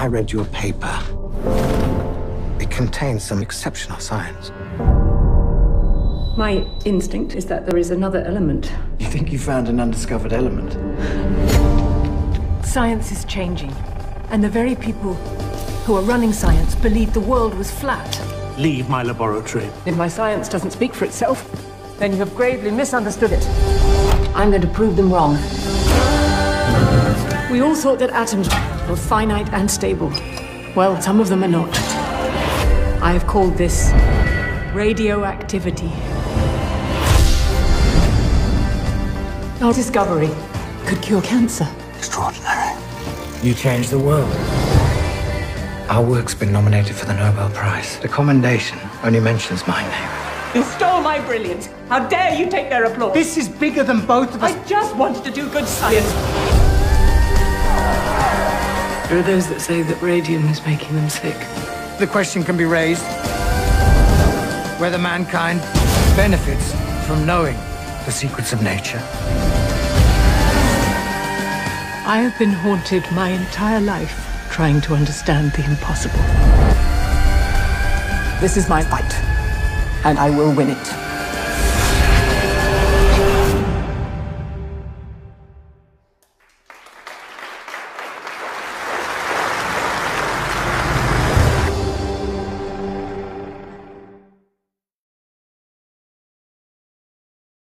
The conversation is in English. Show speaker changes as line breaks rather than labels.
I read your paper. It contains some exceptional science.
My instinct is that there is another element.
You think you found an undiscovered element?
Science is changing, and the very people who are running science believed the world was flat.
Leave my laboratory.
If my science doesn't speak for itself, then you have gravely misunderstood it. I'm going to prove them wrong. We all thought that atoms were finite and stable. Well, some of them are not. I have called this radioactivity. Our discovery could cure cancer.
Extraordinary. You changed the world. Our work's been nominated for the Nobel Prize. The commendation only mentions my name.
You stole my brilliance. How dare you take their applause?
This is bigger than both of us.
I just wanted to do good science.
There are those that say that radium is making them sick.
The question can be raised whether mankind benefits from knowing the secrets of nature.
I have been haunted my entire life trying to understand the impossible. This is my fight, and I will win it.